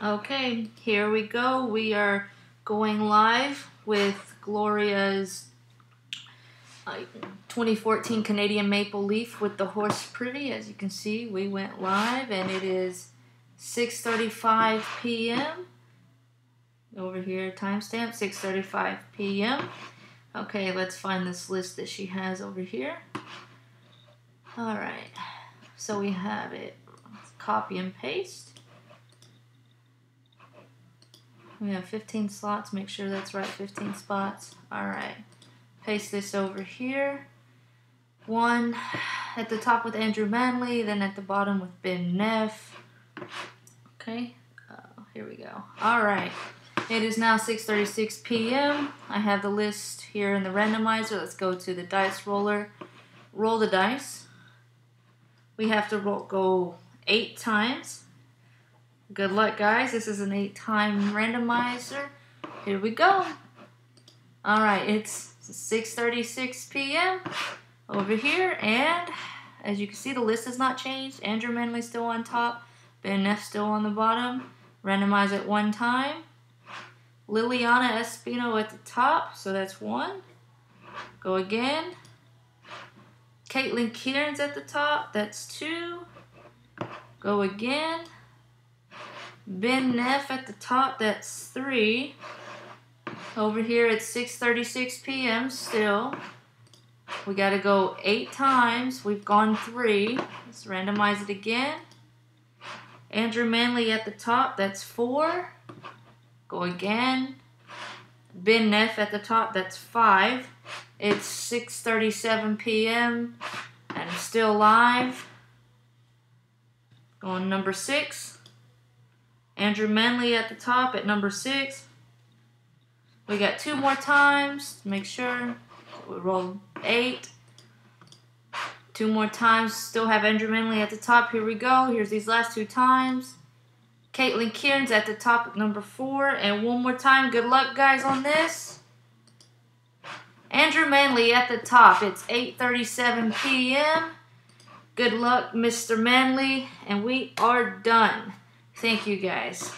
Okay, here we go. We are going live with Gloria's uh, 2014 Canadian Maple Leaf with the Horse Privy. As you can see, we went live and it is 6.35 p.m. Over here, timestamp, 6.35 p.m. Okay, let's find this list that she has over here. Alright, so we have it. Copy and paste. We have 15 slots. Make sure that's right. 15 spots. All right. Paste this over here. One at the top with Andrew Manley, then at the bottom with Ben Neff. Okay. Uh, here we go. All right. It is now 6.36 p.m. I have the list here in the randomizer. Let's go to the dice roller. Roll the dice. We have to roll, go eight times. Good luck, guys. This is an eight-time randomizer. Here we go. All right, it's 6.36 p.m. over here, and as you can see, the list has not changed. Andrew Manley still on top. Ben Neff still on the bottom. Randomize at one time. Liliana Espino at the top, so that's one. Go again. Caitlin Kieran's at the top, that's two. Go again. Ben Neff at the top, that's three. Over here it's 6.36 p.m. still. We got to go eight times. We've gone three. Let's randomize it again. Andrew Manley at the top, that's four. Go again. Ben Neff at the top, that's five. It's 6.37 p.m. and still live. Going number six. Andrew Manley at the top at number six. We got two more times to make sure. We roll eight. Two more times. Still have Andrew Manley at the top. Here we go. Here's these last two times. Caitlin Kieran's at the top at number four. And one more time. Good luck, guys, on this. Andrew Manley at the top. It's 8.37 p.m. Good luck, Mr. Manley. And we are done. Thank you guys.